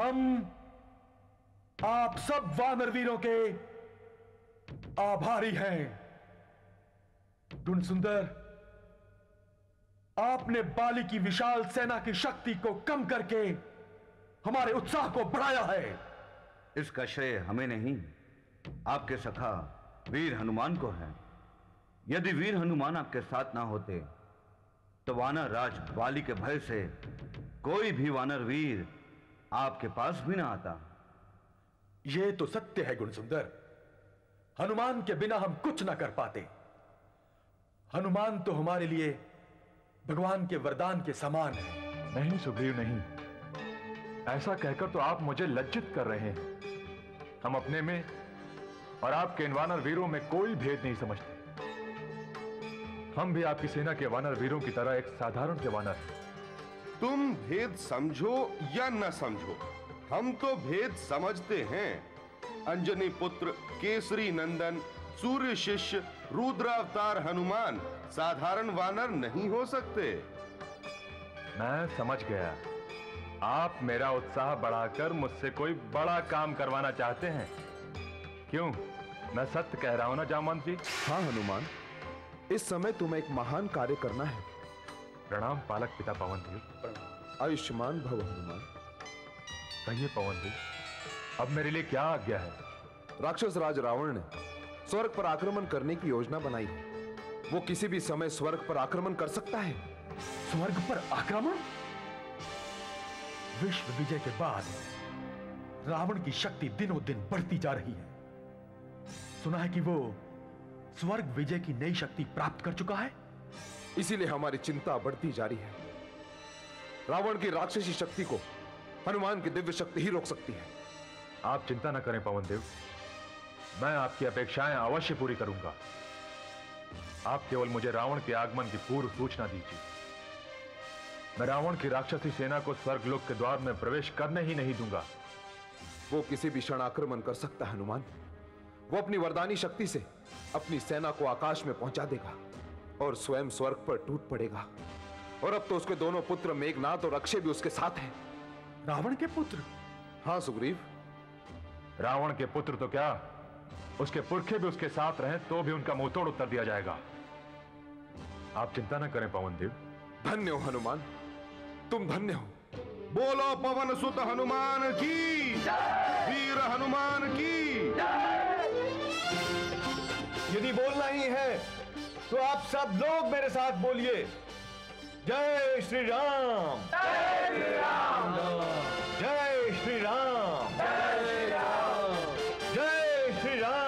हम आप सब वानर वीरों के आभारी हैं। गुण सुंदर आपने बाली की विशाल सेना की शक्ति को कम करके हमारे उत्साह को बढ़ाया है। इसका श्रेय हमें नहीं, आपके सखा वीर हनुमान को है। यदि वीर हनुमान आपके साथ ना होते तो वानर राज बाली के भय से कोई भी वानर वीर आपके पास भी ना आता। यह तो सत्य है गुणसुंदर। हनुमान के बिना हम कुछ ना कर पाते। हनुमान तो हमारे लिए भगवान के वरदान के समान है। नहीं सुग्रीव नहीं। ऐसा कहकर तो आप मुझे लज्जित कर रहे हैं। हम अपने में और आपके इन वानर वीरों में कोई भेद नहीं समझते। हम भी आपकी सेना के वानर वीरों की तरह एक साधारण के वानर हैं। तुम भेद समझो या न समझो हम तो भेद समझते हैं। अंजनी पुत्र केसरी नंदन सूर्य शिष्य रुद्रावतार हनुमान साधारण वानर नहीं हो सकते। मैं समझ गया। आप मेरा उत्साह बढ़ाकर मुझसे कोई बड़ा काम करवाना चाहते हैं। क्यों? मैं सत्य कह रहा हूँ ना जामवंत जी? हाँ हनुमान। इस समय तुम्हें एक महान कार्य करना है। प्रणाम पालक पिता पवन देव। आयुष्मान भव हनुमान। कहिए पवन देव अब मेरे लिए क्या आज्ञा है? राक्षस राज रावण ने स्वर्ग पर आक्रमण करने की योजना बनाई। है वो किसी भी समय स्वर्ग पर आक्रमण कर सकता है। स्वर्ग पर आक्रमण? विश्व विजय के बाद रावण की शक्ति दिनों दिन बढ़ती जा रही है। सुना है कि वो स्वर्ग विजय की नई शक्ति प्राप्त कर चुका है? इसीलिए हमारी चिंता बढ़ती जा रही है। रावण की राक्षसी शक्ति को हनुमान की दिव्य शक्ति ही रोक सकती है। आप चिंता न करें पवन देव। मैं आपकी अपेक्षाएँ अवश्य पूरी करूँगा। आप केवल मुझे रावण के आगमन की पूर्व सूचना दीजिए। मैं रावण की राक्षसी सेना को स्वर्गलोक के द्वार में प्रवेश करने ही नहीं दूँगा। वो किसी भी क्षण आक्रमण कर सकता है हनुमान। वो अपनी वरदानी शक्ति से अपनी सेना को आकाश में पहुँचा देगा। और स्वयं स्वर्ग पर टूट पड़ेगा। और अब तो उसके दोनों पुत्र मेघनाथ और अक्षय भी उसके साथ हैं। रावण के पुत्र? हाँ सुग्रीव। रावण के पुत्र तो क्या? उसके पुरखे भी उसके साथ रहे तो भी उनका मुँह तोड़ उत्तर दिया जाएगा। आप चिंता न करें पवन देव। धन्य हो हनुमान। तुम धन्य हो। बोलो पवन सुत हनुमान की। वीर हनुमान की। यदि बोलना ही है तो आप सब लोग मेरे साथ बोलिए। जय श्री राम जय श्री राम जय श्री राम जय श्री राम